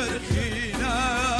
فرحينا